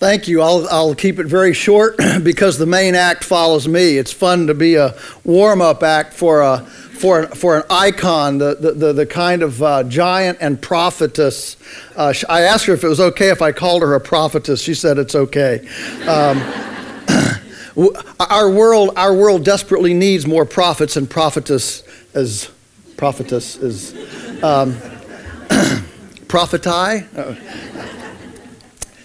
Thank you. I'll, I'll keep it very short because the main act follows me. It's fun to be a warm up act for, a, for, for an icon, the, the, the, the kind of uh, giant and prophetess. Uh, I asked her if it was okay if I called her a prophetess. She said it's okay. Um, our, world, our world desperately needs more prophets and prophetess as prophetess is um.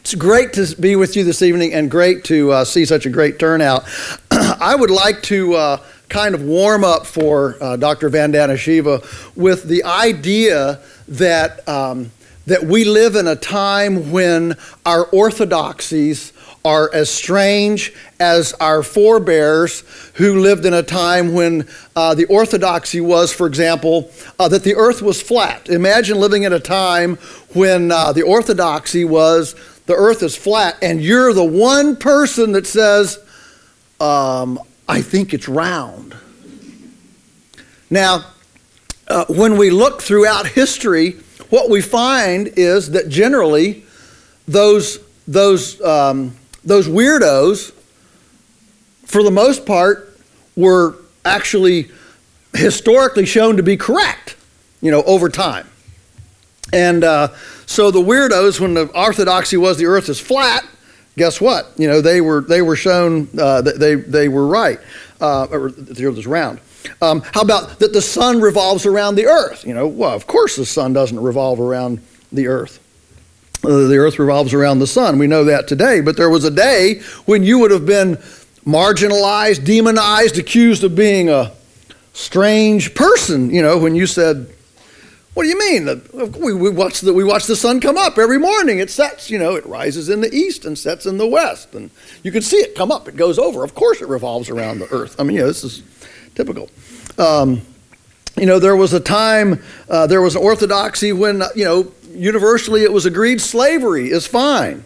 It's great to be with you this evening and great to uh, see such a great turnout. I would like to uh, kind of warm up for uh, Dr. Vandana Shiva with the idea that, um, that we live in a time when our orthodoxies are as strange as our forebears who lived in a time when uh, the orthodoxy was, for example, uh, that the earth was flat. Imagine living in a time when uh, the orthodoxy was the earth is flat and you're the one person that says, um, I think it's round. Now, uh, when we look throughout history, what we find is that generally those, those um, those weirdos, for the most part, were actually historically shown to be correct, you know, over time. And uh, so the weirdos, when the orthodoxy was the earth is flat, guess what? You know, they were, they were shown uh, that they, they were right, uh, or the earth is round. Um, how about that the sun revolves around the earth? You know, well, of course the sun doesn't revolve around the earth. Uh, the earth revolves around the sun. We know that today. But there was a day when you would have been marginalized, demonized, accused of being a strange person, you know, when you said, what do you mean? We, we, watch the, we watch the sun come up every morning. It sets, you know, it rises in the east and sets in the west. And you can see it come up, it goes over. Of course, it revolves around the earth. I mean, yeah, this is typical. Um, you know, there was a time, uh, there was an orthodoxy when, you know, universally it was agreed slavery is fine.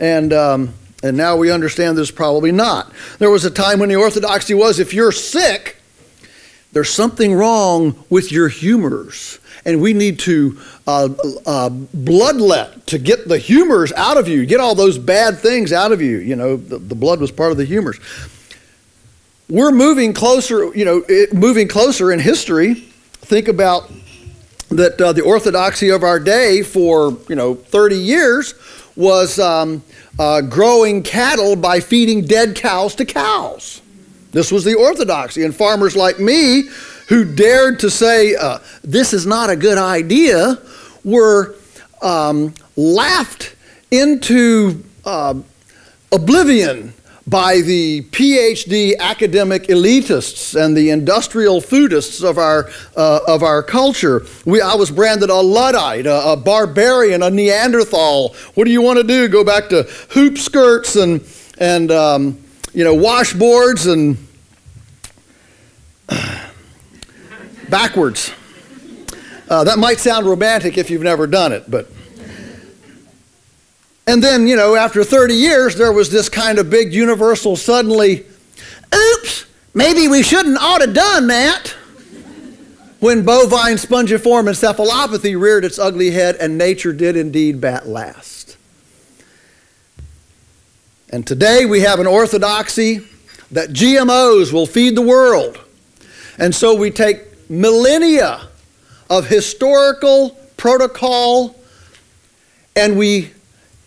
And, um, and now we understand this probably not. There was a time when the orthodoxy was if you're sick, there's something wrong with your humors. And we need to uh, uh, bloodlet to get the humors out of you, get all those bad things out of you. You know, the, the blood was part of the humors. We're moving closer, you know, it, moving closer in history. Think about that uh, the orthodoxy of our day for you know 30 years was um, uh, growing cattle by feeding dead cows to cows. This was the orthodoxy, and farmers like me who dared to say uh, this is not a good idea were um, laughed into uh, oblivion by the PhD academic elitists and the industrial foodists of our, uh, of our culture. We, I was branded a Luddite, a, a, barbarian, a Neanderthal. What do you want to do? Go back to hoop skirts and, and um, you know, washboards and backwards. Uh, that might sound romantic if you've never done it, but. And then, you know, after 30 years, there was this kind of big universal suddenly, oops, maybe we shouldn't ought to done that. When bovine spongiform encephalopathy reared its ugly head and nature did indeed bat last. And today we have an orthodoxy that GMOs will feed the world. And so we take millennia of historical protocol and we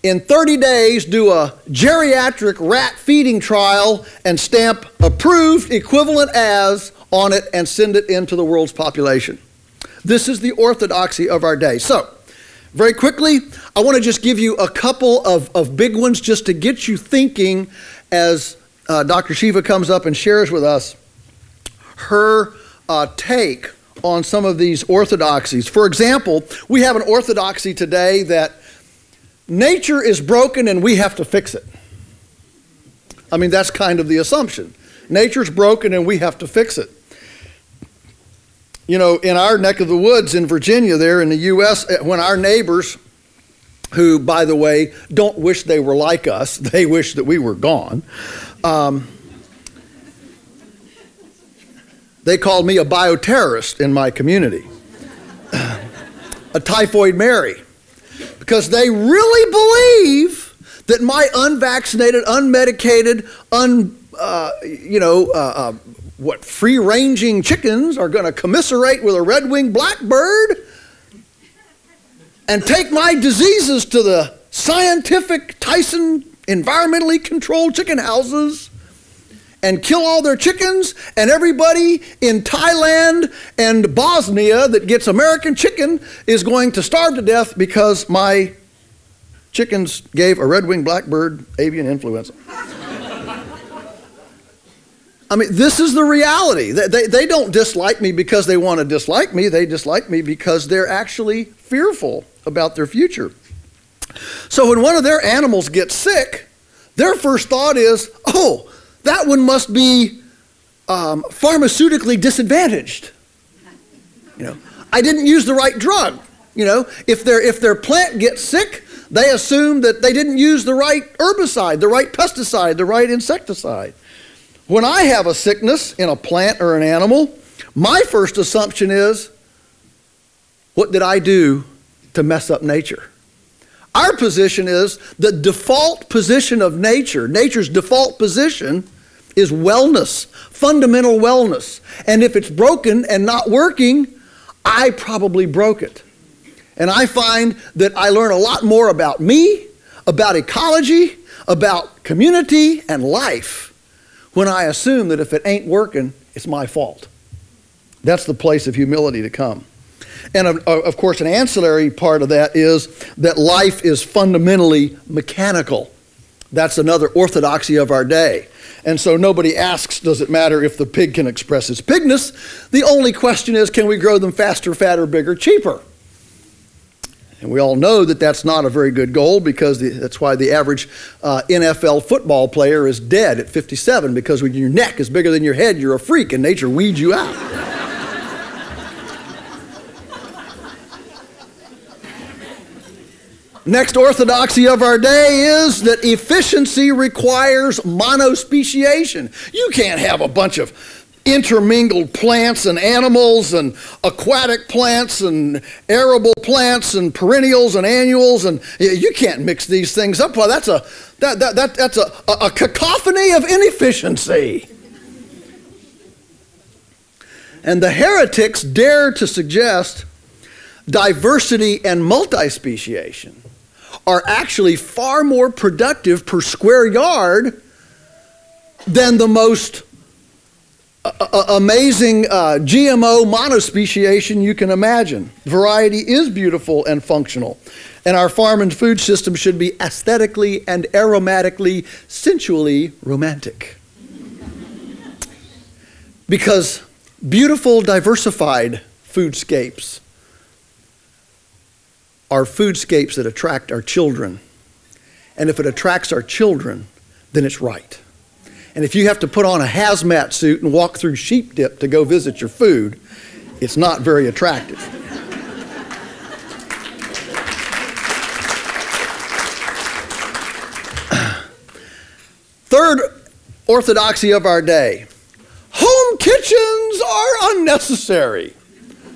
in 30 days do a geriatric rat feeding trial and stamp approved equivalent as on it and send it into the world's population. This is the orthodoxy of our day. So, very quickly, I want to just give you a couple of, of big ones just to get you thinking as uh, Dr. Shiva comes up and shares with us her uh, take on some of these orthodoxies. For example, we have an orthodoxy today that nature is broken and we have to fix it. I mean, that's kind of the assumption. Nature's broken and we have to fix it. You know, in our neck of the woods in Virginia, there in the U.S., eh, when our neighbors, who, by the way, don't wish they were like us, they wish that we were gone, um, they called me a bioterrorist in my community, a typhoid Mary because they really believe that my unvaccinated, unmedicated, un, uh, you know, uh, uh, what free ranging chickens are going to commiserate with a red winged blackbird and take my diseases to the scientific Tyson environmentally controlled chicken houses and kill all their chickens, and everybody in Thailand and Bosnia that gets American chicken is going to starve to death because my chickens gave a red winged blackbird avian influenza. I mean, this is the reality. They, they, they, don't dislike me because they want to dislike me. They dislike me because they're actually fearful about their future. So when one of their animals gets sick, their first thought is, oh, that one must be um, pharmaceutically disadvantaged. You know, I didn't use the right drug. You know, if their if their plant gets sick, they assume that they didn't use the right herbicide, the right pesticide, the right insecticide. When I have a sickness in a plant or an animal, my first assumption is, what did I do to mess up nature? Our position is the default position of nature, nature's default position is wellness, fundamental wellness. And if it's broken and not working, I probably broke it. And I find that I learn a lot more about me, about ecology, about community and life when I assume that if it ain't working, it's my fault. That's the place of humility to come. And of, of course, an ancillary part of that is that life is fundamentally mechanical. That's another orthodoxy of our day. And so nobody asks, does it matter if the pig can express its pigness? The only question is, can we grow them faster, fatter, bigger, cheaper? And we all know that that's not a very good goal because the, that's why the average uh, NFL football player is dead at 57 because when your neck is bigger than your head, you're a freak and nature weeds you out. Next orthodoxy of our day is that efficiency requires monospeciation. You can't have a bunch of intermingled plants and animals and aquatic plants and arable plants and perennials and annuals and you can't mix these things up. Well, that's a that, that, that that's a, a, a cacophony of inefficiency. And the heretics dare to suggest diversity and multispeciation are actually far more productive per square yard than the most uh, uh, uh amazing uh, GMO monospeciation you can imagine. Variety is beautiful and functional. And our farm and food system should be aesthetically and aromatically, sensually romantic. because beautiful, diversified foodscapes are foodscapes that attract our children. And if it attracts our children, then it's right. And if you have to put on a hazmat suit and walk through sheep dip to go visit your food, it's not very attractive. Third orthodoxy of our day home kitchens are unnecessary.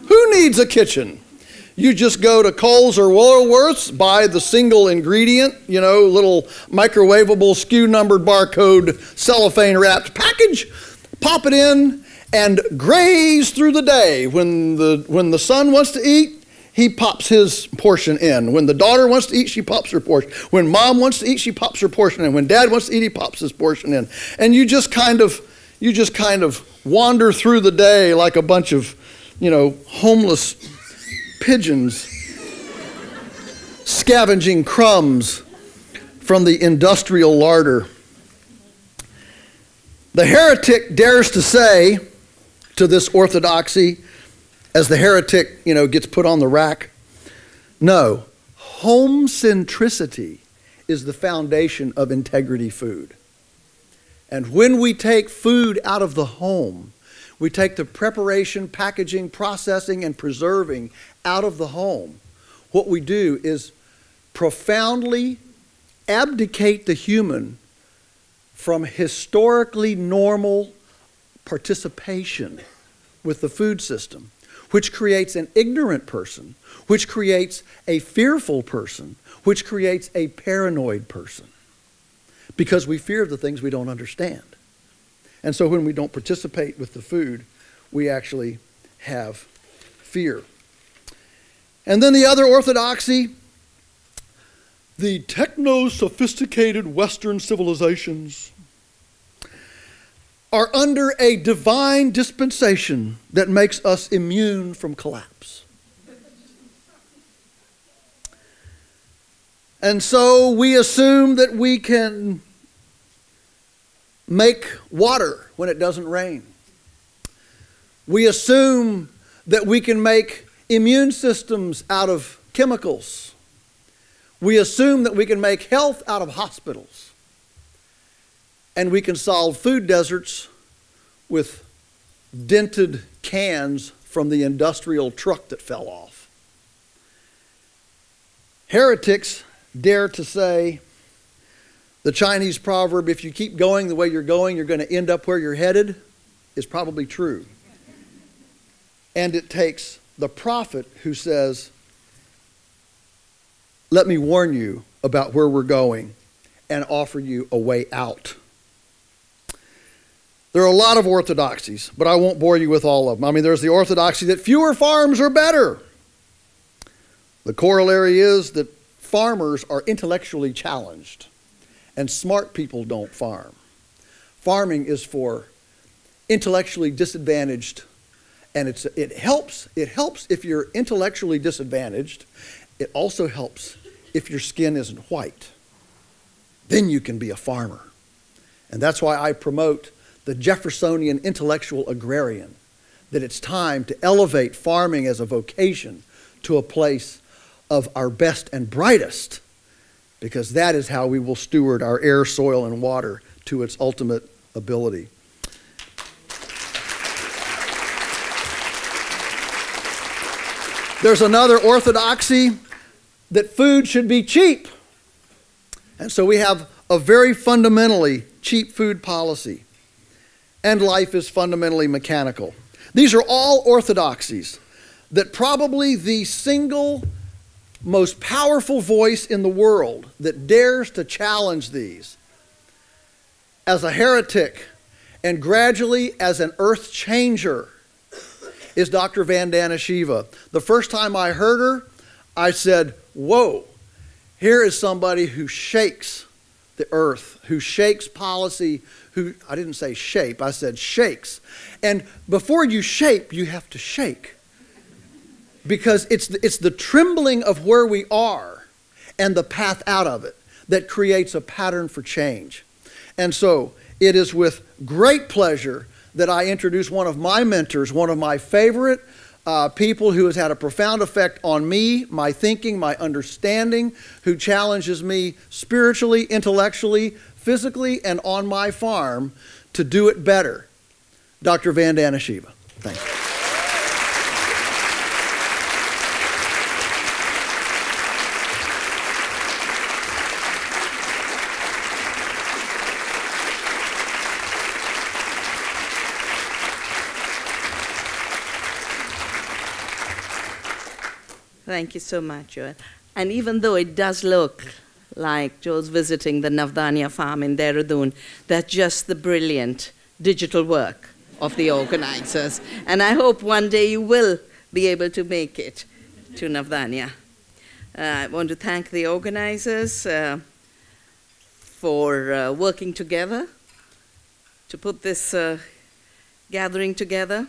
Who needs a kitchen? You just go to Coles or Woolworths, buy the single ingredient, you know, little microwavable SKU numbered barcode cellophane wrapped package, pop it in, and graze through the day. When the, when the son wants to eat, he pops his portion in. When the daughter wants to eat, she pops her portion. When mom wants to eat, she pops her portion in. When dad wants to eat, he pops his portion in. And you just kind of, you just kind of wander through the day like a bunch of, you know, homeless pigeons scavenging crumbs from the industrial larder. The heretic dares to say to this orthodoxy, as the heretic, you know, gets put on the rack, no, home centricity is the foundation of integrity food. And when we take food out of the home, we take the preparation, packaging, processing, and preserving out of the home. What we do is profoundly abdicate the human from historically normal participation with the food system, which creates an ignorant person, which creates a fearful person, which creates a paranoid person. because we fear the things we don't understand. And so when we don't participate with the food, we actually have fear. And then the other orthodoxy the techno sophisticated Western civilizations are under a divine dispensation that makes us immune from collapse. And so we assume that we can make water when it doesn't rain. We assume that we can make immune systems out of chemicals. We assume that we can make health out of hospitals. And we can solve food deserts with dented cans from the industrial truck that fell off. Heretics dare to say the Chinese proverb, if you keep going the way you're going, you're going to end up where you're headed, is probably true. And it takes the prophet who says, Let me warn you about where we're going and offer you a way out. There are a lot of orthodoxies, but I won't bore you with all of them. I mean, there's the orthodoxy that fewer farms are better. The corollary is that farmers are intellectually challenged, and smart people don't farm. Farming is for intellectually disadvantaged and it's, it helps it helps if you're intellectually disadvantaged. It also helps if your skin isn't white. Then you can be a farmer. And that's why i promote the jeffersonian intellectual agrarian that it's time to elevate farming as a vocation to a place of our best and brightest because that is how we will steward our air soil and water to its ultimate ability There's another orthodoxy that food should be cheap. And so we have a very fundamentally cheap food policy. And life is fundamentally mechanical. These are all orthodoxies that probably the single most powerful voice in the world that dares to challenge these as a heretic and gradually as an earth changer is Dr. Vandana Shiva. The first time I heard her, I said, Whoa, here is somebody who shakes the earth, who shakes policy, who, I didn't say shape, I said shakes. And before you shape, you have to shake. Because it's the, it's the trembling of where we are and the path out of it that creates a pattern for change. And so it is with great pleasure that I introduce one of my mentors, one of my favorite uh, people who has had a profound effect on me, my thinking, my understanding, who challenges me spiritually, intellectually, physically, and on my farm to do it better. Dr. Shiva. Thank Thank you so much, Joel. And even though it does look like Joel's visiting the Navdanya farm in Dehradun, that's just the brilliant digital work of the organizers. And I hope one day you will be able to make it to Navdanya. Uh, I want to thank the organizers uh, for uh, working together to put this uh, gathering together,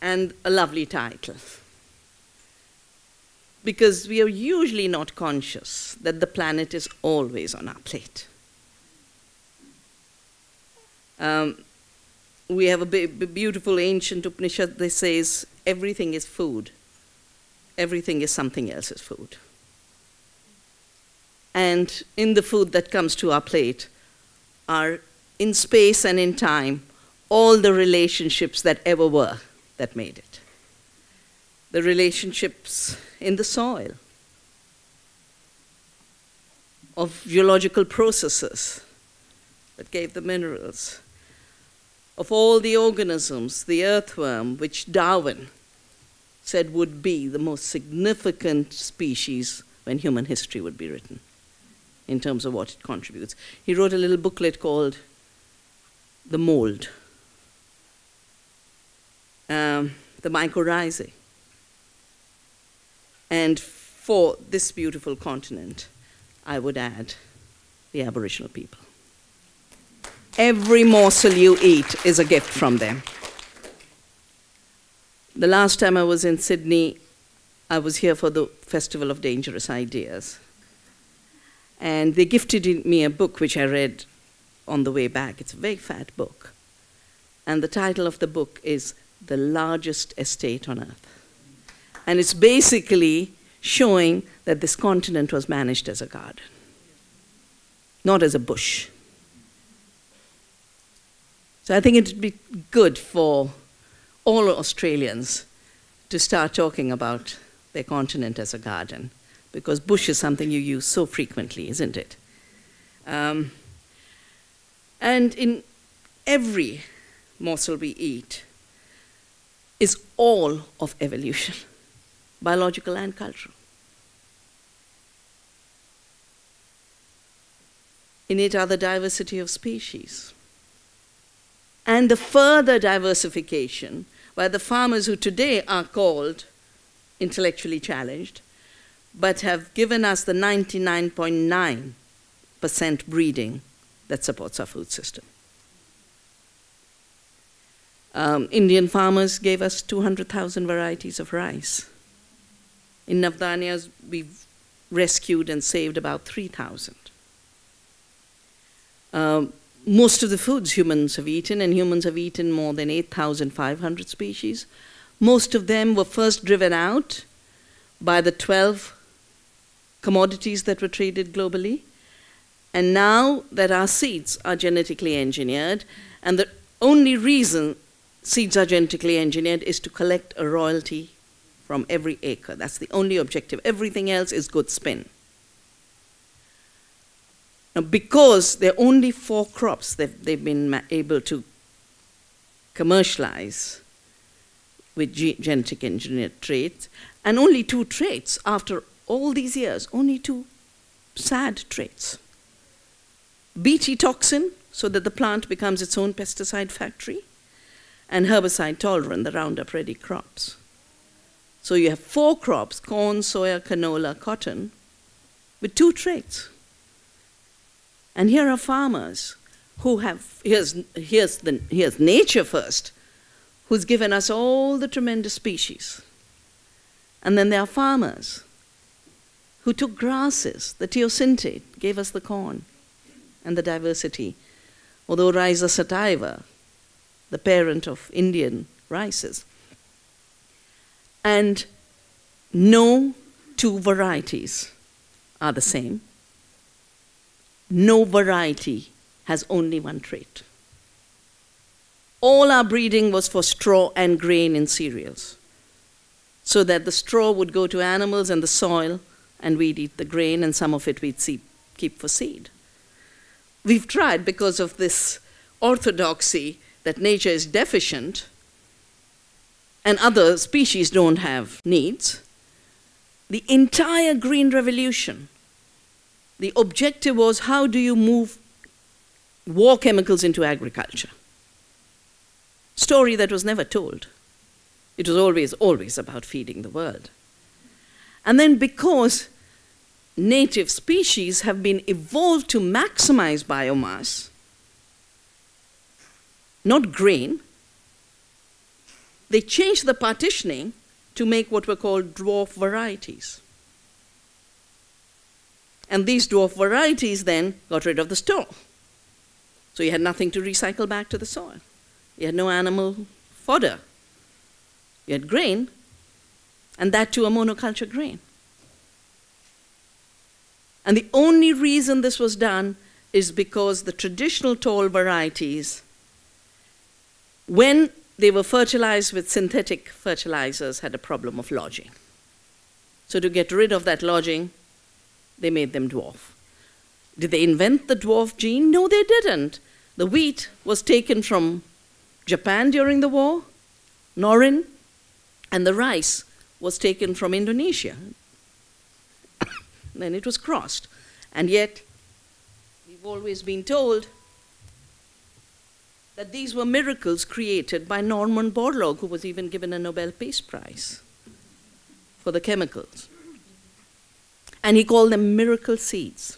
and a lovely title because we are usually not conscious that the planet is always on our plate. Um, we have a beautiful ancient Upanishad that says everything is food, everything is something else's food. And in the food that comes to our plate are, in space and in time, all the relationships that ever were that made it. The relationships in the soil, of geological processes that gave the minerals, of all the organisms, the earthworm, which Darwin said would be the most significant species when human history would be written. in terms of what it contributes. He wrote a little booklet called The Mold, um, the mycorrhizae. And for this beautiful continent, I would add the Aboriginal people. Every morsel you eat is a gift from them. The last time I was in Sydney, I was here for the Festival of Dangerous Ideas. And they gifted me a book which I read on the way back. It's a very fat book. And the title of the book is The Largest Estate on Earth. And it's basically showing that this continent was managed as a garden, not as a bush. So I think it would be good for all Australians to start talking about their continent as a garden, because bush is something you use so frequently, isn't it? Um, and in every morsel we eat is all of evolution, biological and cultural. In it are the diversity of species and the further diversification by the farmers who today are called intellectually challenged, but have given us the 99.9% breeding that supports our food system. Um, Indian farmers gave us 200,000 varieties of rice. In Navdanyas, we've rescued and saved about 3,000. Um, most of the foods humans have eaten, and humans have eaten more than 8,500 species. Most of them were first driven out by the 12 commodities that were traded globally. And now that our seeds are genetically engineered, and the only reason seeds are genetically engineered is to collect a royalty from every acre. That's the only objective. Everything else is good spin. Now, because there are only four crops that they've been able to commercialize with genetic engineered traits, and only two traits after all these years, only two sad traits. Bt toxin, so that the plant becomes its own pesticide factory, and herbicide tolerant, the Roundup Ready crops. So you have four crops corn, soya, canola, cotton with two traits. And here are farmers who have, here's, here's, the, here's nature first, who's given us all the tremendous species. And then there are farmers who took grasses, the teosinte gave us the corn and the diversity. Although Oryza sativa, the parent of Indian rices. And no two varieties are the same no variety has only one trait. All our breeding was for straw and grain in cereals, so that the straw would go to animals and the soil, and we'd eat the grain, and some of it we'd see, keep for seed. We've tried because of this orthodoxy that nature is deficient and other species don't have needs. The entire green revolution the objective was how do you move war chemicals into agriculture? Story that was never told. It was always, always about feeding the world. And then because native species have been evolved to maximize biomass, not grain, they changed the partitioning to make what were called dwarf varieties. And these dwarf varieties then got rid of the straw. So you had nothing to recycle back to the soil. You had no animal fodder. You had grain, and that too a monoculture grain. And the only reason this was done is because the traditional tall varieties, when they were fertilized with synthetic fertilizers, had a problem of lodging. So to get rid of that lodging, they made them dwarf. Did they invent the dwarf gene? No, they didn't. The wheat was taken from Japan during the war, Norin, and the rice was taken from Indonesia. then it was crossed. And yet, we've always been told that these were miracles created by Norman Borlaug, who was even given a Nobel Peace Prize for the chemicals. And he called them miracle seeds.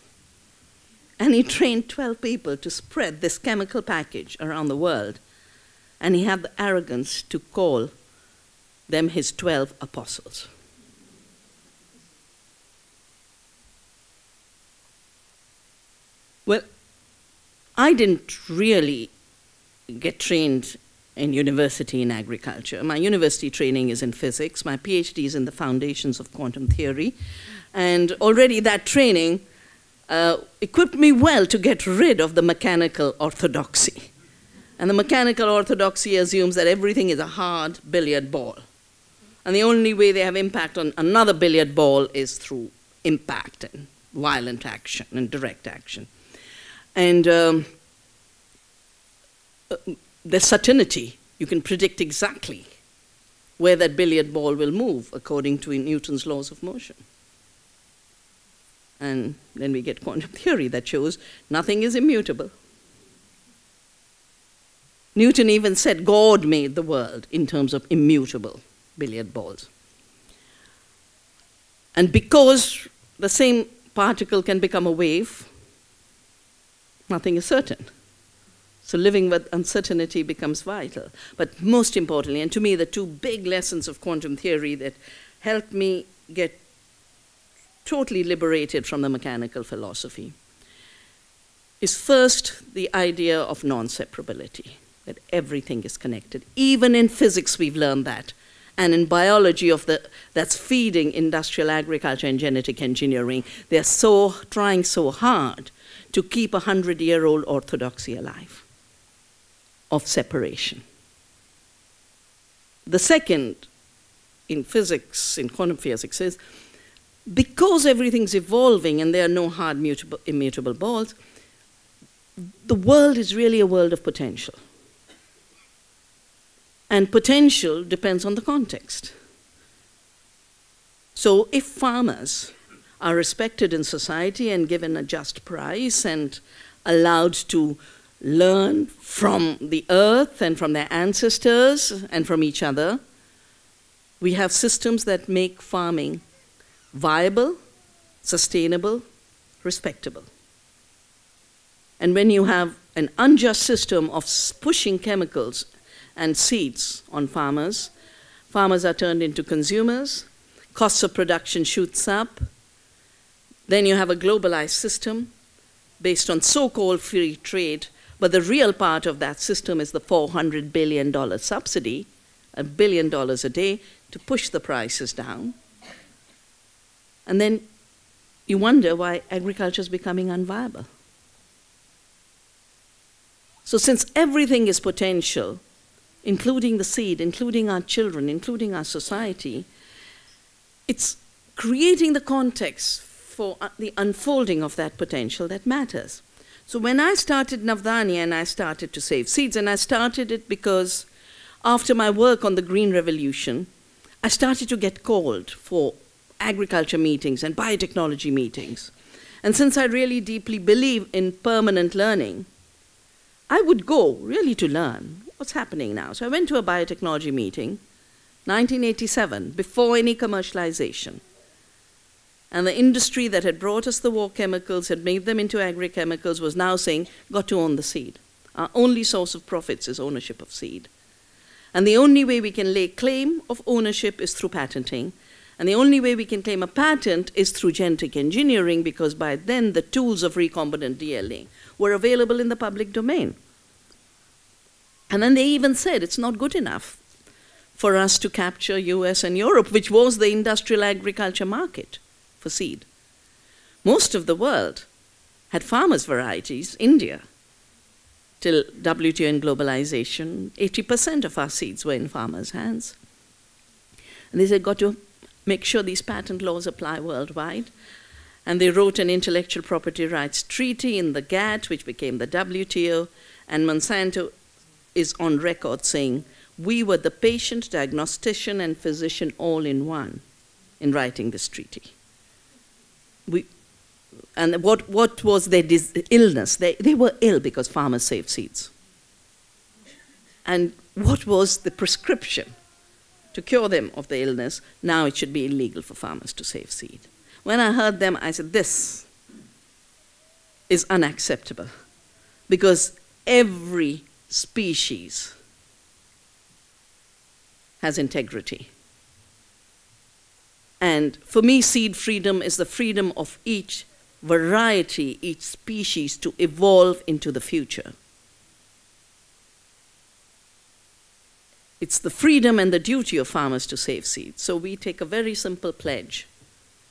And he trained 12 people to spread this chemical package around the world. And he had the arrogance to call them his 12 apostles. Well, I didn't really get trained in university in agriculture. My university training is in physics. My PhD is in the foundations of quantum theory. And already that training uh, equipped me well to get rid of the mechanical orthodoxy. And the mechanical orthodoxy assumes that everything is a hard billiard ball. And the only way they have impact on another billiard ball is through impact and violent action and direct action. And um, there's certainty. You can predict exactly where that billiard ball will move according to Newton's laws of motion. And then we get quantum theory that shows nothing is immutable. Newton even said God made the world in terms of immutable billiard balls. And because the same particle can become a wave, nothing is certain. So living with uncertainty becomes vital. But most importantly, and to me, the two big lessons of quantum theory that helped me get totally liberated from the mechanical philosophy is first the idea of non separability, that everything is connected. Even in physics, we've learned that. And in biology of the, that's feeding industrial agriculture and genetic engineering, they're so trying so hard to keep a hundred year old orthodoxy alive of separation. The second in physics, in quantum physics, is because everything's evolving and there are no hard mutable, immutable balls, the world is really a world of potential. And potential depends on the context. So if farmers are respected in society and given a just price and allowed to learn from the earth and from their ancestors and from each other. We have systems that make farming viable, sustainable, respectable. And when you have an unjust system of pushing chemicals and seeds on farmers, farmers are turned into consumers, costs of production shoots up, then you have a globalized system based on so called free trade but the real part of that system is the $400 billion subsidy, a billion dollars a day, to push the prices down. And then you wonder why agriculture is becoming unviable. So, since everything is potential, including the seed, including our children, including our society, it's creating the context for uh, the unfolding of that potential that matters. So when I started Navdanya and I started to save seeds, and I started it because after my work on the Green Revolution, I started to get called for agriculture meetings and biotechnology meetings. And since I really deeply believe in permanent learning, I would go really to learn what's happening now. So I went to a biotechnology meeting, 1987, before any commercialization. And the industry that had brought us the war chemicals, had made them into agri-chemicals, was now saying, got to own the seed. Our only source of profits is ownership of seed. And the only way we can lay claim of ownership is through patenting. And the only way we can claim a patent is through genetic engineering because by then the tools of recombinant DNA were available in the public domain. And then they even said it's not good enough for us to capture US and Europe, which was the industrial agriculture market for seed. Most of the world had farmers' varieties, India. Till WTO and globalization, 80% of our seeds were in farmers' hands. And they said, got to make sure these patent laws apply worldwide. And they wrote an intellectual property rights treaty in the GATT, which became the WTO. And Monsanto is on record saying, we were the patient, diagnostician, and physician all in one in writing this treaty we, and what, what was their illness? They, they were ill because farmers saved seeds. And what was the prescription to cure them of the illness? Now it should be illegal for farmers to save seed. When I heard them, I said, This is unacceptable because every species has integrity. And for me, seed freedom is the freedom of each variety, each species to evolve into the future. It's the freedom and the duty of farmers to save seeds. So we take a very simple pledge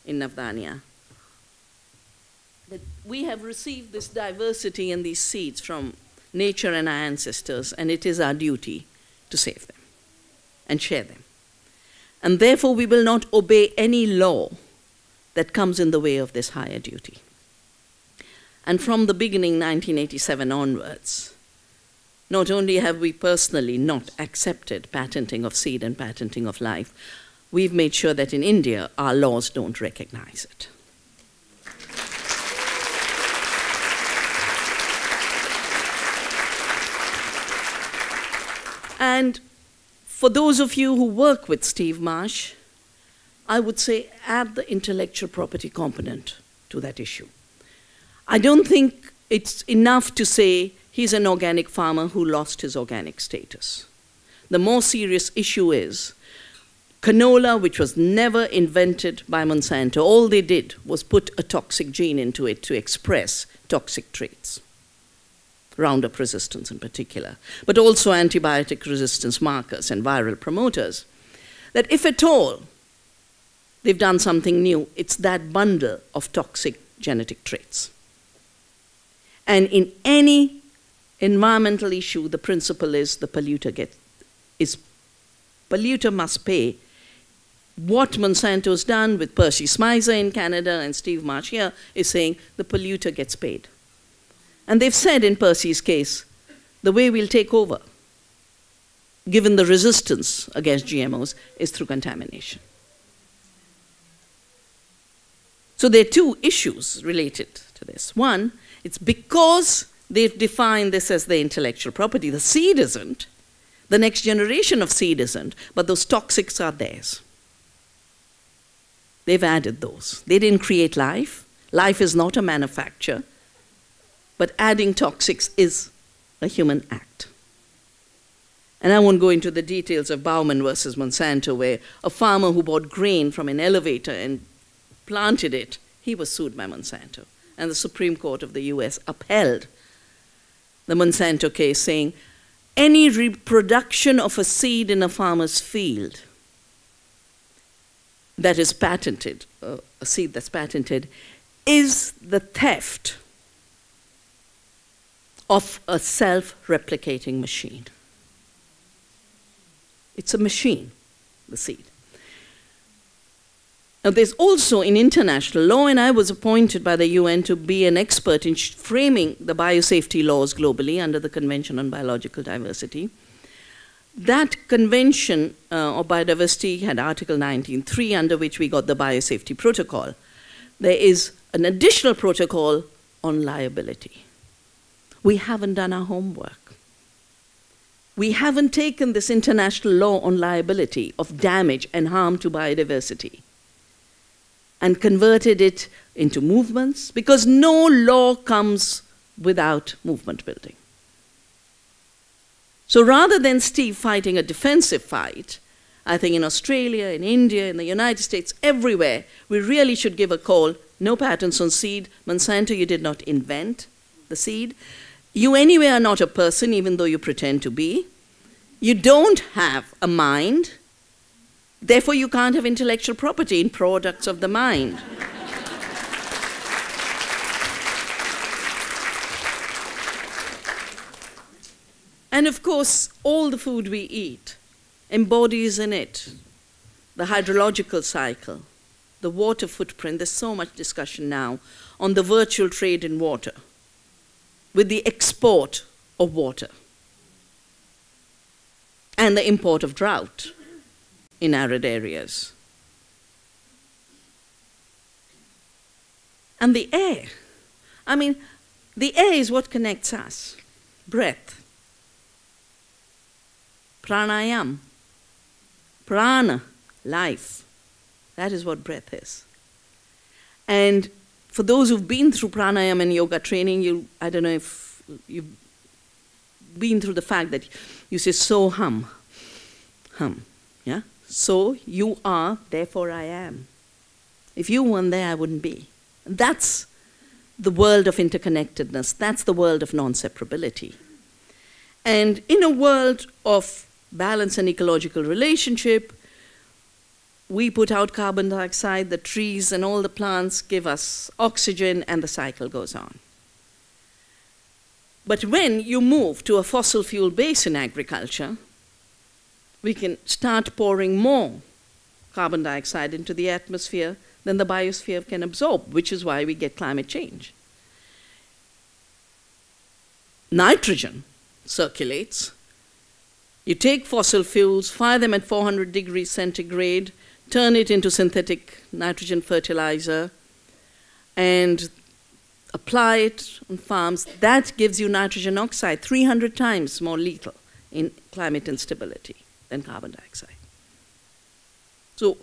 in Navdanya that we have received this diversity and these seeds from nature and our ancestors, and it is our duty to save them and share them. And therefore, we will not obey any law that comes in the way of this higher duty. And from the beginning, 1987 onwards, not only have we personally not accepted patenting of seed and patenting of life, we've made sure that in India our laws don't recognize it. And for those of you who work with Steve Marsh, I would say add the intellectual property component to that issue. I don't think it's enough to say he's an organic farmer who lost his organic status. The more serious issue is canola, which was never invented by Monsanto, all they did was put a toxic gene into it to express toxic traits. Roundup resistance in particular, but also antibiotic resistance markers and viral promoters. That if at all they've done something new, it's that bundle of toxic genetic traits. And in any environmental issue, the principle is the polluter gets is polluter must pay. What Monsanto's done with Percy Schmeiser in Canada and Steve Marsh here is saying the polluter gets paid. And they've said in Percy's case, the way we'll take over, given the resistance against GMOs, is through contamination. So there are two issues related to this. One, it's because they've defined this as their intellectual property. The seed isn't, the next generation of seed isn't, but those toxics are theirs. They've added those. They didn't create life. Life is not a manufacture but adding toxics is a human act. And I won't go into the details of Bowman versus Monsanto, where a farmer who bought grain from an elevator and planted it, he was sued by Monsanto. And the Supreme Court of the US upheld the Monsanto case, saying any reproduction of a seed in a farmer's field that is patented, uh, a seed that's patented, is the theft of a self replicating machine. It's a machine, the seed. Now, there's also in international law, and I was appointed by the UN to be an expert in framing the biosafety laws globally under the Convention on Biological Diversity. That convention uh, of biodiversity had Article 19.3, under which we got the biosafety protocol. There is an additional protocol on liability we haven't done our homework. We haven't taken this international law on liability of damage and harm to biodiversity and converted it into movements because no law comes without movement building. So rather than Steve fighting a defensive fight, I think in Australia, in India, in the United States, everywhere, we really should give a call no patents on seed. Monsanto, you did not invent the seed. You, anyway, are not a person, even though you pretend to be. You don't have a mind. Therefore, you can't have intellectual property in products of the mind. and of course, all the food we eat embodies in it the hydrological cycle, the water footprint. There's so much discussion now on the virtual trade in water with the export of water and the import of drought in arid areas. And the air. I mean, the air is what connects us breath, pranayam, prana, life. That is what breath is. And for those who've been through pranayam and yoga training, you I don't know if you've been through the fact that you say so hum, hum, yeah. So you are, therefore I am. If you weren't there, I wouldn't be. That's the world of interconnectedness. That's the world of non-separability. And in a world of balance and ecological relationship, we put out carbon dioxide, the trees and all the plants give us oxygen, and the cycle goes on. But when you move to a fossil fuel base in agriculture, we can start pouring more carbon dioxide into the atmosphere than the biosphere can absorb, which is why we get climate change. Nitrogen circulates. You take fossil fuels, fire them at 400 degrees centigrade, turn it into synthetic nitrogen fertilizer, and apply it on farms. That gives you nitrogen oxide, 300 times more lethal in climate instability than carbon dioxide. So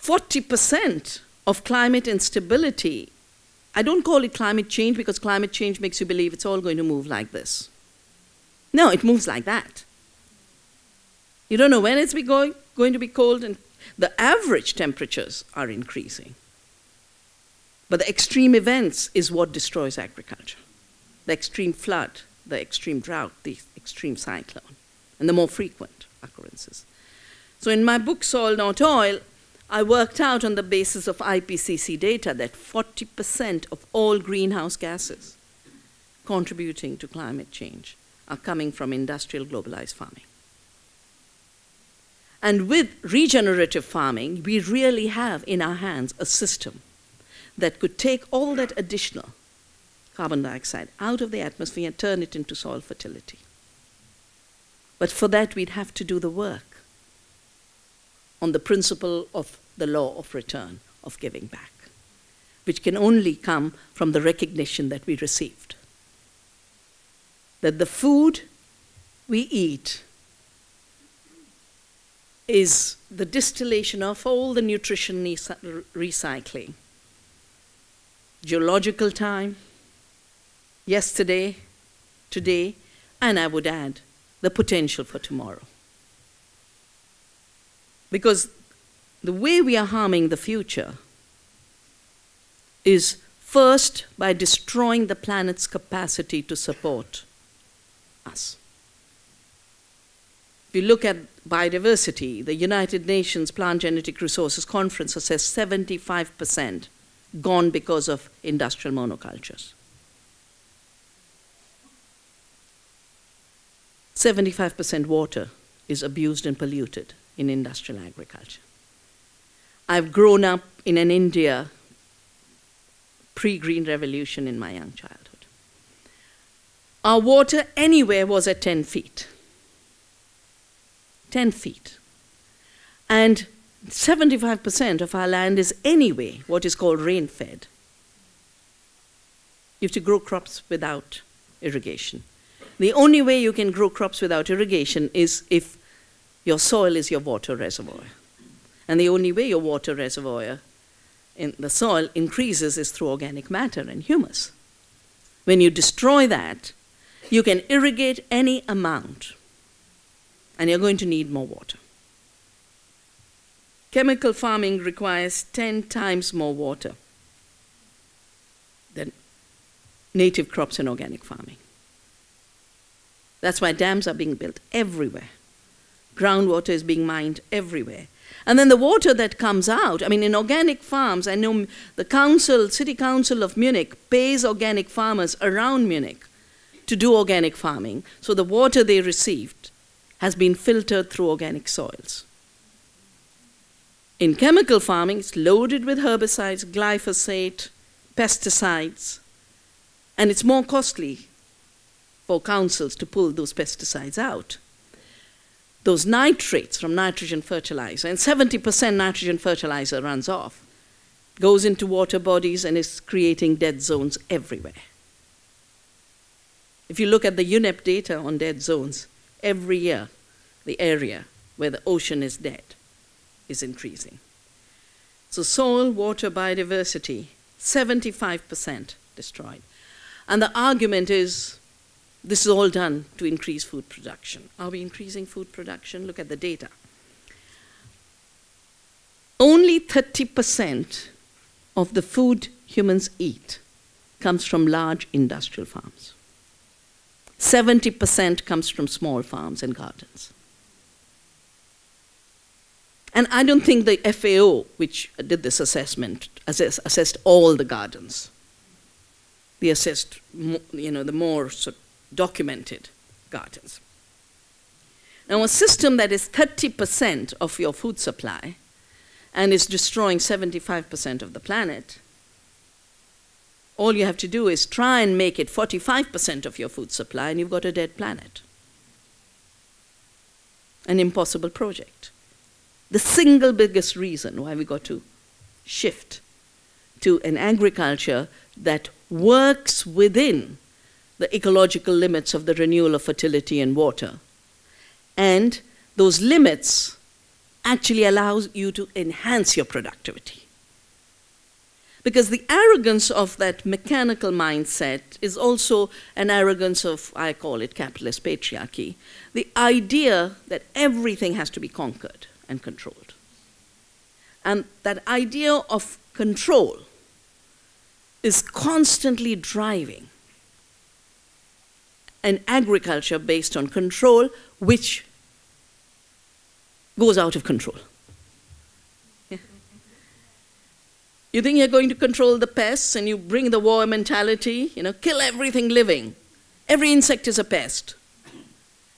40% of climate instability, I don't call it climate change because climate change makes you believe it's all going to move like this. No, it moves like that. You don't know when it's going, going to be cold, and the average temperatures are increasing. But the extreme events is what destroys agriculture. The extreme flood, the extreme drought, the extreme cyclone, and the more frequent occurrences. So in my book, Soil Not Oil, I worked out on the basis of IPCC data that 40% of all greenhouse gases contributing to climate change are coming from industrial globalized farming. And with regenerative farming, we really have in our hands a system that could take all that additional carbon dioxide out of the atmosphere and turn it into soil fertility. But for that, we'd have to do the work on the principle of the law of return, of giving back, which can only come from the recognition that we received. That the food we eat is the distillation of all the nutrition recycling. Geological time, yesterday, today, and I would add the potential for tomorrow. Because the way we are harming the future is first by destroying the planet's capacity to support us. If you look at biodiversity, the United Nations Plant Genetic Resources Conference says 75% gone because of industrial monocultures. 75% water is abused and polluted in industrial agriculture. I've grown up in an India pre Green Revolution in my young childhood. Our water anywhere was at 10 feet. 10 feet. And 75% of our land is anyway what is called rain fed. You have to grow crops without irrigation. The only way you can grow crops without irrigation is if your soil is your water reservoir. And the only way your water reservoir in the soil increases is through organic matter and humus. When you destroy that, you can irrigate any amount, and you're going to need more water. Chemical farming requires 10 times more water than native crops and organic farming. That's why dams are being built everywhere. Groundwater is being mined everywhere. And then the water that comes out, I mean, in organic farms, I know the council, city council of Munich pays organic farmers around Munich to do organic farming. So the water they received has been filtered through organic soils. In chemical farming, it's loaded with herbicides, glyphosate, pesticides, and it's more costly for councils to pull those pesticides out. Those nitrates from nitrogen fertilizer, and 70% nitrogen fertilizer runs off, goes into water bodies and is creating dead zones everywhere. If you look at the UNEP data on dead zones, every year the area where the ocean is dead is increasing. So, soil, water, biodiversity, 75% destroyed. And the argument is this is all done to increase food production. Are we increasing food production? Look at the data. Only 30% of the food humans eat comes from large industrial farms. 70% comes from small farms and gardens. And I don't think the FAO, which did this assessment, assess, assessed all the gardens. They assessed, you know, the more sort of documented gardens. Now, a system that is 30% of your food supply and is destroying 75% of the planet, all you have to do is try and make it 45% of your food supply, and you've got a dead planet. An impossible project. The single biggest reason why we got to shift to an agriculture that works within the ecological limits of the renewal of fertility and water. And those limits actually allows you to enhance your productivity. Because the arrogance of that mechanical mindset is also an arrogance of, I call it capitalist patriarchy, the idea that everything has to be conquered and controlled. And that idea of control is constantly driving an agriculture based on control, which goes out of control. Yeah. You think you're going to control the pests and you bring the war mentality, you know, kill everything living. Every insect is a pest.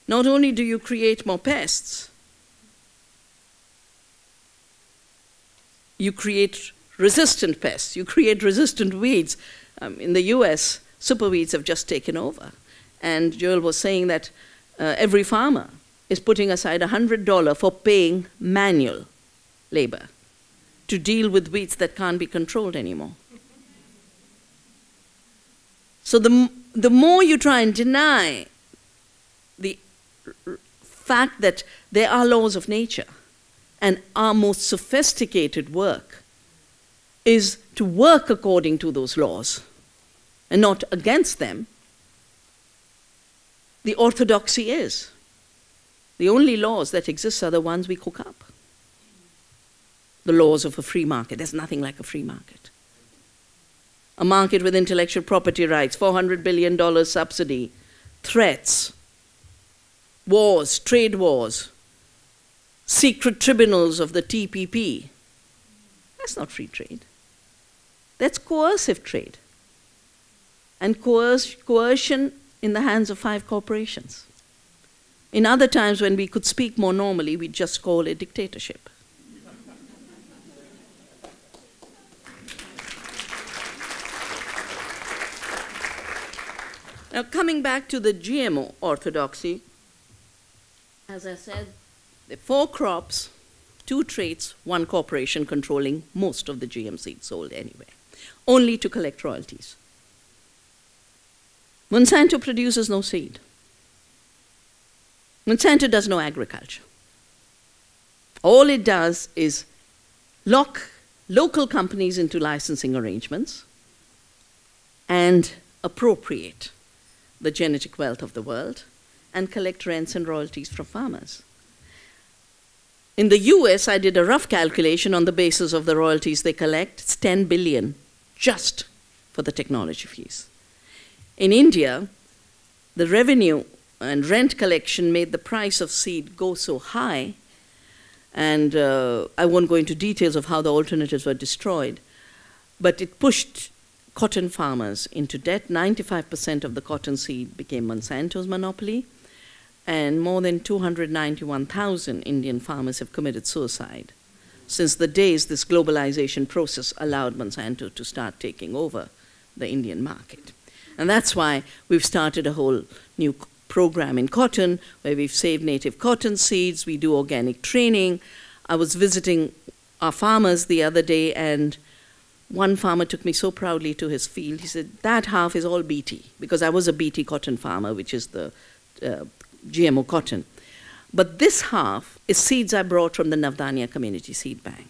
Not only do you create more pests, you create resistant pests, you create resistant weeds. Um, in the US, superweeds have just taken over. And Joel was saying that uh, every farmer is putting aside $100 for paying manual labor to deal with weeds that can't be controlled anymore. So the, the more you try and deny the fact that there are laws of nature and our most sophisticated work is to work according to those laws and not against them, the orthodoxy is. The only laws that exist are the ones we cook up. The laws of a free market. There's nothing like a free market. A market with intellectual property rights, $400 billion subsidy, threats, wars, trade wars, secret tribunals of the TPP. That's not free trade. That's coercive trade. And coercion in the hands of five corporations. In other times, when we could speak more normally, we'd just call it dictatorship. Now, coming back to the GMO orthodoxy, as I said, the four crops, two traits, one corporation controlling most of the GM seeds sold anyway, only to collect royalties. Monsanto produces no seed. Monsanto does no agriculture. All it does is lock local companies into licensing arrangements and appropriate the genetic wealth of the world and collect rents and royalties from farmers. In the US, I did a rough calculation on the basis of the royalties they collect. It's 10 billion just for the technology fees. In India, the revenue and rent collection made the price of seed go so high, and uh, I won't go into details of how the alternatives were destroyed, but it pushed cotton farmers into debt. 95% of the cotton seed became Monsanto's monopoly, and more than 291,000 Indian farmers have committed suicide since the days this globalization process allowed Monsanto to start taking over the Indian market. And that's why we've started a whole new program in cotton where we've saved native cotton seeds, we do organic training. I was visiting our farmers the other day, and one farmer took me so proudly to his field. He said, That half is all BT, because I was a BT cotton farmer, which is the uh, GMO cotton. But this half is seeds I brought from the Navdanya Community Seed Bank.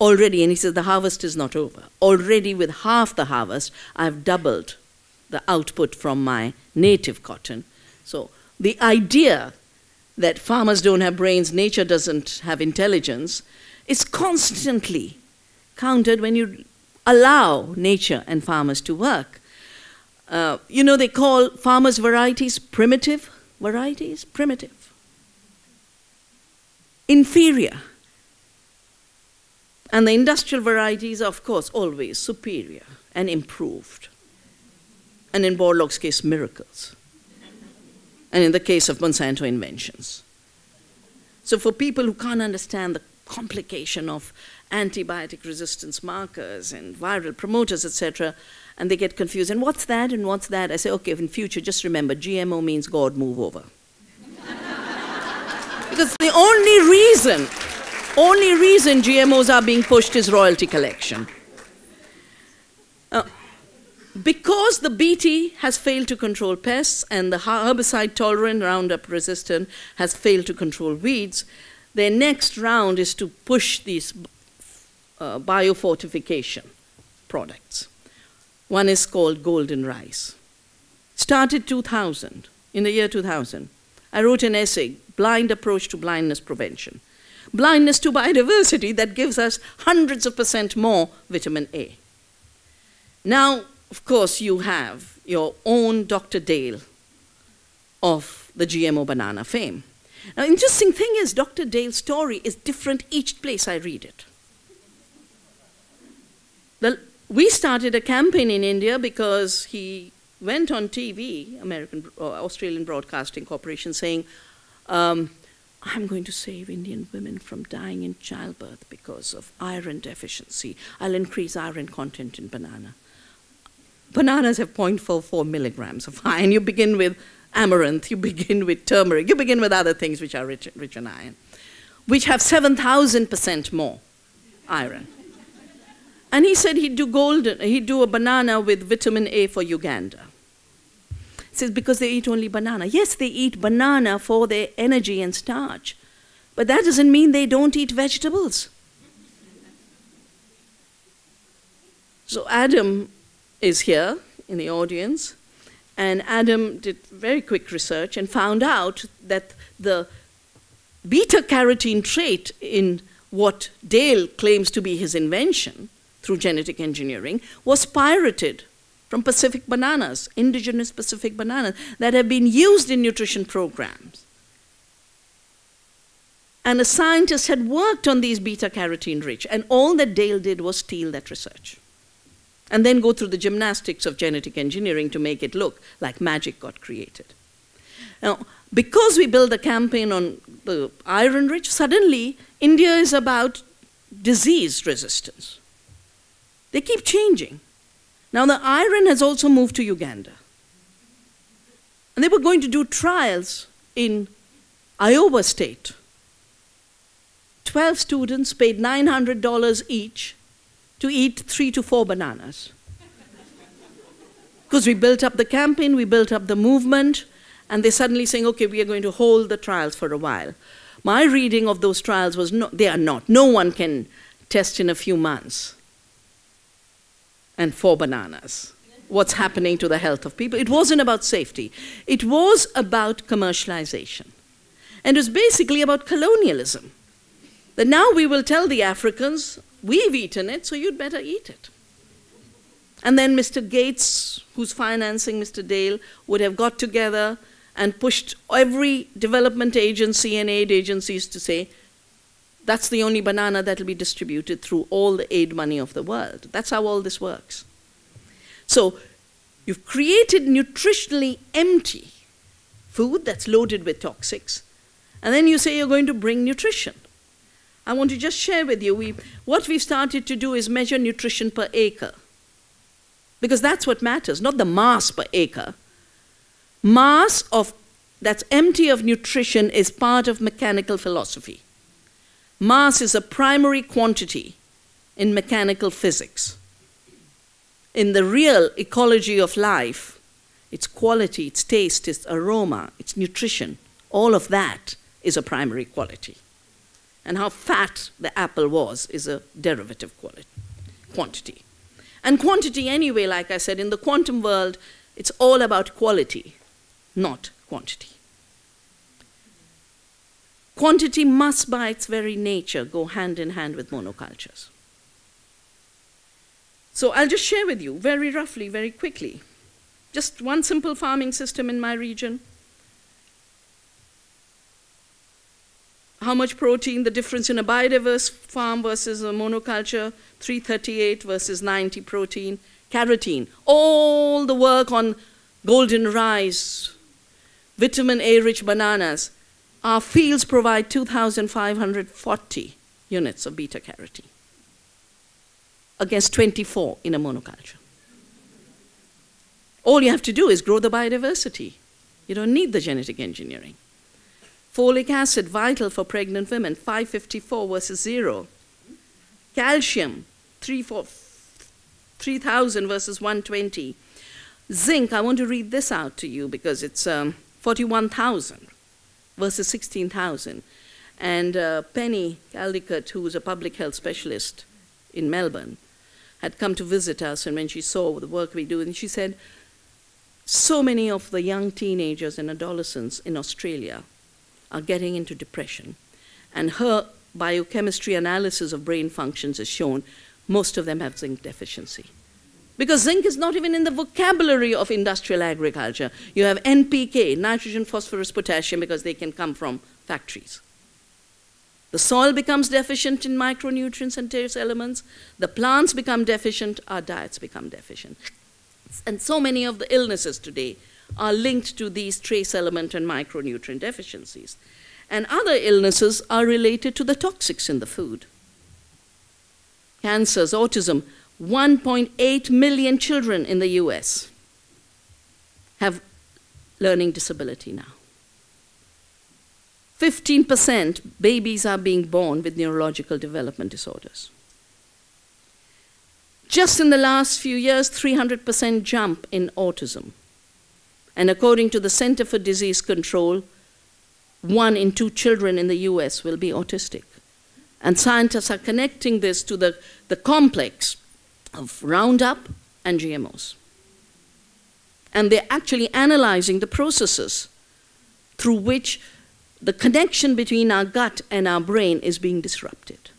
Already, and he says, the harvest is not over. Already, with half the harvest, I've doubled the output from my native cotton. So, the idea that farmers don't have brains, nature doesn't have intelligence, is constantly when you allow nature and farmers to work. Uh, you know, they call farmers' varieties primitive varieties, primitive, inferior. And the industrial varieties are, of course, always superior and improved. And in Borlaug's case, miracles. And in the case of Monsanto, inventions. So, for people who can't understand the complication of antibiotic resistance markers and viral promoters, etc., and they get confused. And what's that? And what's that? I say, okay, in future, just remember GMO means God move over. because the only reason, only reason GMOs are being pushed is royalty collection. Uh, because the BT has failed to control pests and the herbicide tolerant Roundup resistant has failed to control weeds, their next round is to push these uh, biofortification products. One is called Golden Rice. Started 2000, in the year 2000. I wrote an essay, Blind Approach to Blindness Prevention. Blindness to biodiversity that gives us hundreds of percent more vitamin A. Now, of course, you have your own Dr. Dale of the GMO banana fame. Now, interesting thing is, Dr. Dale's story is different each place I read it. The, we started a campaign in India because he went on TV, American uh, Australian Broadcasting Corporation, saying, um, "I'm going to save Indian women from dying in childbirth because of iron deficiency. I'll increase iron content in banana." Bananas have 0.44 milligrams of iron. You begin with amaranth, you begin with turmeric, you begin with other things which are rich, rich in iron, which have 7,000% more iron. And he said he'd do golden, he'd do a banana with vitamin A for Uganda. He says because they eat only banana. Yes, they eat banana for their energy and starch, but that doesn't mean they don't eat vegetables. So Adam is here in the audience, and Adam did very quick research and found out that the beta carotene trait in what Dale claims to be his invention through genetic engineering was pirated from Pacific bananas, indigenous Pacific bananas, that have been used in nutrition programs. And a scientist had worked on these beta carotene rich, and all that Dale did was steal that research. And then go through the gymnastics of genetic engineering to make it look like magic got created. Now, because we build a campaign on the iron rich, suddenly India is about disease resistance. They keep changing. Now, the iron has also moved to Uganda. And they were going to do trials in Iowa State. 12 students paid $900 each to eat three to four bananas. Because we built up the campaign, we built up the movement, and they're suddenly saying, okay, we are going to hold the trials for a while. My reading of those trials was no, they are not. No one can test in a few months and four bananas. What's happening to the health of people? It wasn't about safety, it was about commercialization. And it was basically about colonialism. That now we will tell the Africans, we've eaten it, so you'd better eat it. And then Mr. Gates, who's financing Mr. Dale, would have got together and pushed every development agency and aid agencies to say, that's the only banana that will be distributed through all the aid money of the world. That's how all this works. So you've created nutritionally empty food that's loaded with toxics, and then you say you're going to bring nutrition. I want to just share with you we, what we've started to do is measure nutrition per acre. Because that's what matters, not the mass per acre. Mass of that's empty of nutrition is part of mechanical philosophy. Mass is a primary quantity in mechanical physics. In the real ecology of life, its quality, its taste, its aroma, its nutrition, all of that is a primary quality. And how fat the apple was is a derivative quality, quantity. And quantity, anyway, like I said, in the quantum world, it's all about quality, not quantity. Quantity must, by its very nature, go hand in hand with monocultures. So I'll just share with you very roughly, very quickly, just one simple farming system in my region. How much protein, the difference in a biodiverse farm versus a monoculture, 338 versus 90 protein, carotene, all the work on golden rice, vitamin A rich bananas. Our fields provide 2,540 units of beta carotene against 24 in a monoculture. All you have to do is grow the biodiversity. You don't need the genetic engineering. Folic acid, vital for pregnant women, 554 versus 0. Calcium, 3,000 versus 120. Zinc, I want to read this out to you because it's um, 41,000 versus 16,000. And uh, Penny Caldicott, who is a public health specialist in Melbourne, had come to visit us, and when she saw the work we do, and she said, so many of the young teenagers and adolescents in Australia are getting into depression. And her biochemistry analysis of brain functions has shown most of them have zinc deficiency. Because zinc is not even in the vocabulary of industrial agriculture. You have NPK, nitrogen, phosphorus, potassium, because they can come from factories. The soil becomes deficient in micronutrients and trace elements. The plants become deficient. Our diets become deficient. And so many of the illnesses today are linked to these trace element and micronutrient deficiencies. And other illnesses are related to the toxics in the food. Cancers, autism. 1.8 million children in the US have learning disability now. 15% babies are being born with neurological development disorders. Just in the last few years, 300% jump in autism. And according to the Center for Disease Control, one in two children in the US will be autistic. And scientists are connecting this to the, the complex of Roundup and GMOs. And they're actually analyzing the processes through which the connection between our gut and our brain is being disrupted.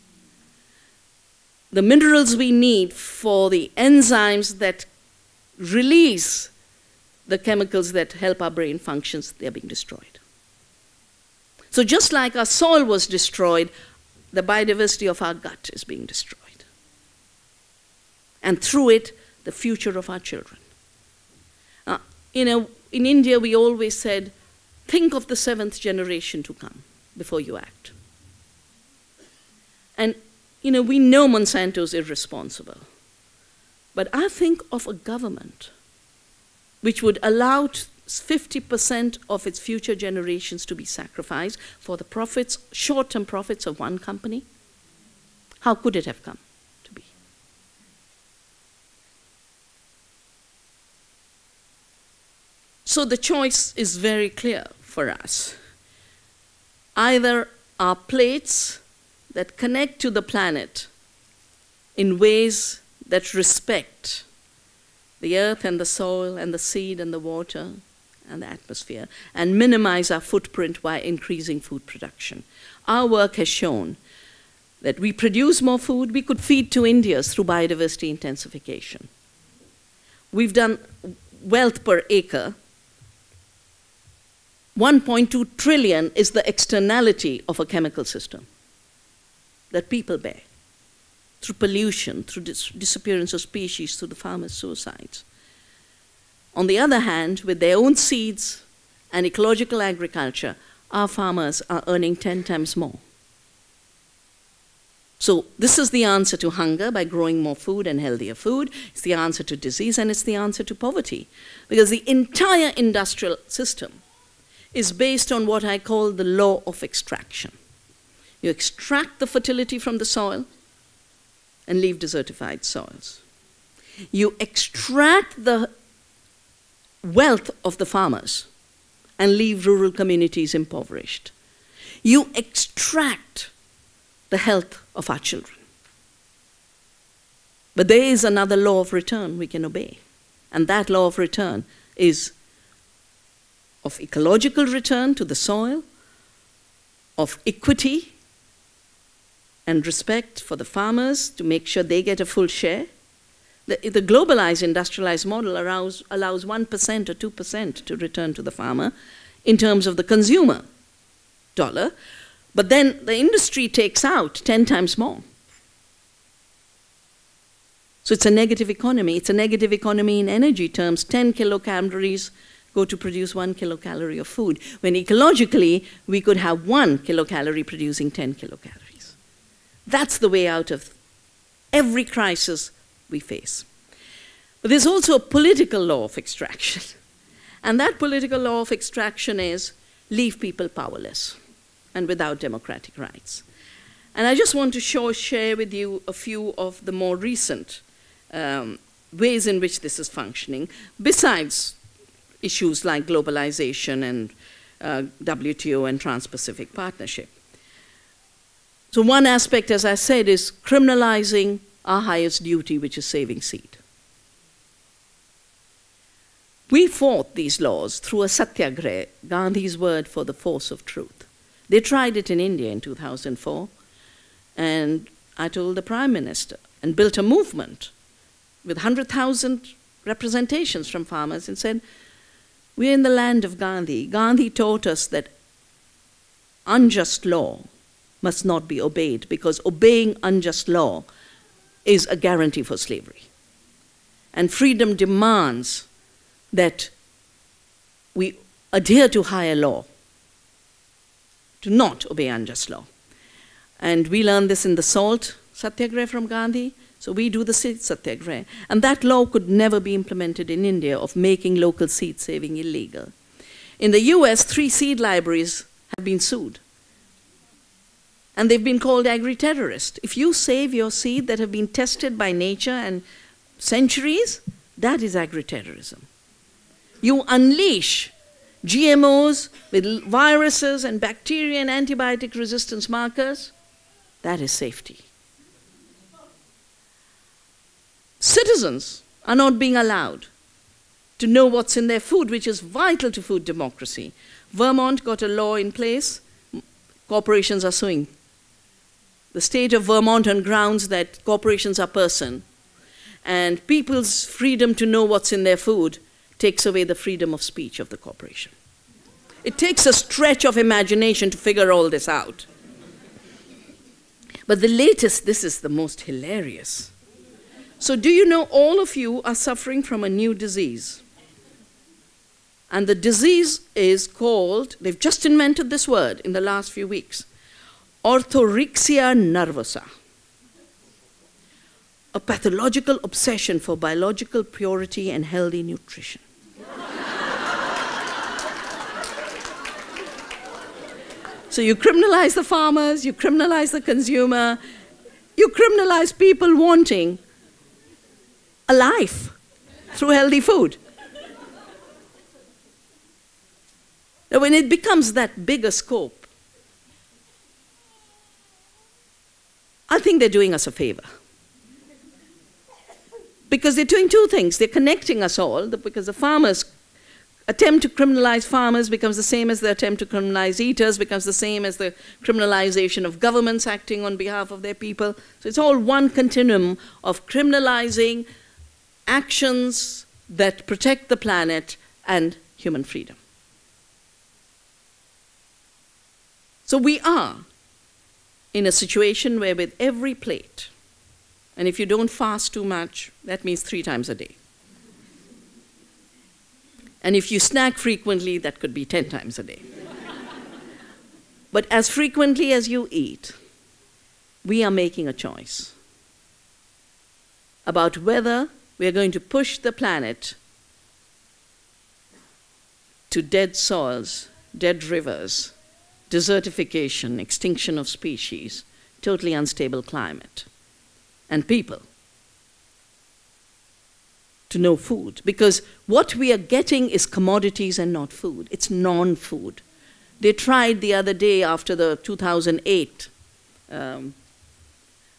The minerals we need for the enzymes that release the chemicals that help our brain functions, they're being destroyed. So just like our soil was destroyed, the biodiversity of our gut is being destroyed. And through it, the future of our children. Uh, you know, in India, we always said, Think of the seventh generation to come before you act. And, you know, we know Monsanto's irresponsible. But I think of a government which would allow 50% of its future generations to be sacrificed for the profits, short term profits of one company. How could it have come to be? So the choice is very clear for us. Either our plates that connect to the planet in ways that respect the earth and the soil and the seed and the water and the atmosphere and minimize our footprint by increasing food production. Our work has shown that we produce more food, we could feed two Indias through biodiversity intensification. We've done wealth per acre 1.2 trillion is the externality of a chemical system that people bear through pollution, through dis disappearance of species, through the farmers' suicides. On the other hand, with their own seeds and ecological agriculture, our farmers are earning 10 times more. So, this is the answer to hunger by growing more food and healthier food. It's the answer to disease and it's the answer to poverty. Because the entire industrial system is based on what I call the law of extraction. You extract the fertility from the soil, and leave desertified soils. You extract the wealth of the farmers and leave rural communities impoverished. You extract the health of our children. But there is another law of return we can obey. And that law of return is of ecological return to the soil, of equity and respect for the farmers to make sure they get a full share. The, the globalized industrialized model allows, allows 1% or 2% to return to the farmer in terms of the consumer dollar, but then the industry takes out 10 times more. So it's a negative economy. It's a negative economy in energy terms. 10 kilocalories go to produce one kilocalorie of food, when ecologically we could have one kilocalorie producing 10 kilocalories. That's the way out of every crisis we face. But there's also a political law of extraction. And that political law of extraction is leave people powerless and without democratic rights. And I just want to show, share with you a few of the more recent um, ways in which this is functioning, besides issues like globalization and uh, WTO and Trans Pacific Partnership. So, one aspect, as I said, is criminalizing our highest duty, which is saving seed. We fought these laws through a satyagraha, Gandhi's word for the force of truth. They tried it in India in 2004, and I told the Prime Minister and built a movement with 100,000 representations from farmers and said, We're in the land of Gandhi. Gandhi taught us that unjust law must not be obeyed because obeying unjust law is a guarantee for slavery. And freedom demands that we adhere to higher law, to not obey unjust law. And we learn this in the salt satyagraha from Gandhi. So we do the seed satyagraha. And that law could never be implemented in India of making local seed saving illegal. In the US, three seed libraries have been sued. And they've been called agri terrorists. If you save your seed that have been tested by nature and centuries, that is agri terrorism. You unleash GMOs with viruses and bacteria and antibiotic resistance markers, that is safety. Citizens are not being allowed to know what's in their food, which is vital to food democracy. Vermont got a law in place, corporations are suing. The state of Vermont on grounds that corporations are person, and people's freedom to know what's in their food takes away the freedom of speech of the corporation. It takes a stretch of imagination to figure all this out. But the latest, this is the most hilarious. So, do you know all of you are suffering from a new disease? And the disease is called, they've just invented this word in the last few weeks orthorexia nervosa. A pathological obsession for biological purity and healthy nutrition. so you criminalize the farmers, you criminalize the consumer, you criminalize people wanting a life through healthy food. Now, when it becomes that bigger scope, I think they're doing us a favor. Because they're doing two things. They're connecting us all, because the farmers' attempt to criminalize farmers becomes the same as the attempt to criminalize eaters, becomes the same as the criminalization of governments acting on behalf of their people. So it's all one continuum of criminalizing actions that protect the planet and human freedom. So we are in a situation where, with every plate, and if you don't fast too much, that means three times a day. And if you snack frequently, that could be 10 times a day. but as frequently as you eat, we are making a choice about whether we are going to push the planet to dead soils, dead rivers, desertification, extinction of species, totally unstable climate. and people to no food because what we are getting is commodities and not food. It's non food. They tried the other day after the 2008 um,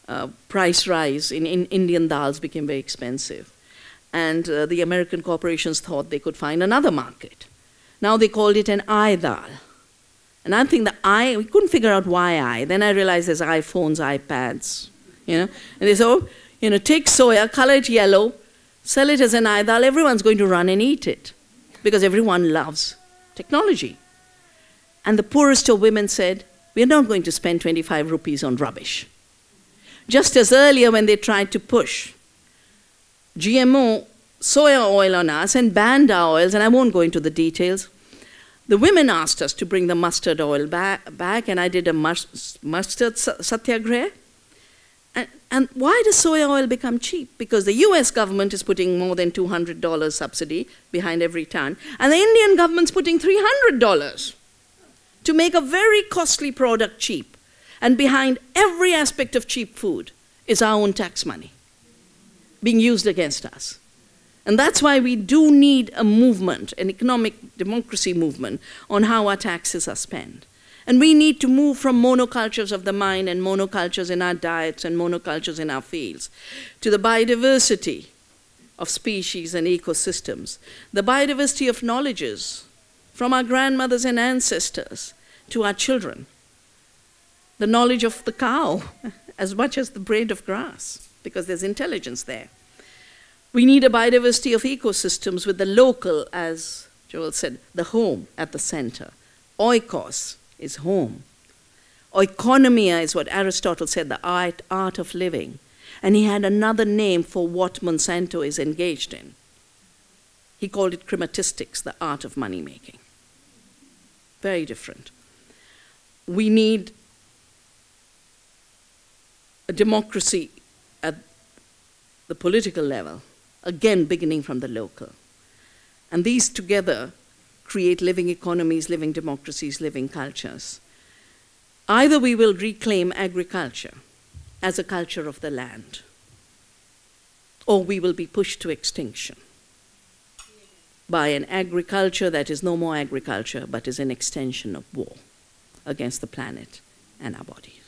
uh, price rise in, in, Indian dals became very expensive. And uh, the American corporations thought they could find another market. Now they called it an I dal. And I think the I, we couldn't figure out why I. Then I realized there's iPhones, iPads, you know. And they said, oh, you know, take soya, color it yellow, sell it as an I dal, everyone's going to run and eat it because everyone loves technology. And the poorest of women said, we're not going to spend 25 rupees on rubbish. Just as earlier when they tried to push GMO soya oil on us and banned our oils, and I won't go into the details. The women asked us to bring the mustard oil back, back and I did a mustard satyagraha. And, and why does soya oil become cheap? Because the US government is putting more than $200 subsidy behind every ton, and the Indian government's putting $300 to make a very costly product cheap. And behind every aspect of cheap food is our own tax money being used against us. And that's why we do need a movement, an economic democracy movement, on how our taxes are spent. And we need to move from monocultures of the mind and monocultures in our diets and monocultures in our fields to the biodiversity of species and ecosystems, the biodiversity of knowledges from our grandmothers and ancestors to our children, the knowledge of the cow as much as the blade of grass, because there's intelligence there. We need a biodiversity of ecosystems with the local, as Joel said, the home at the center. Oikos is home. Oikonomia is what Aristotle said, the art, art of living. And he had another name for what Monsanto is engaged in. He called it chrematistics, the art of money making. Very different. We need a democracy at the political level again beginning from the local. And these together create living economies, living democracies, living cultures. Either we will reclaim agriculture as a culture of the land, or we will be pushed to extinction by an agriculture that is no more agriculture but is an extension of war against the planet and our bodies.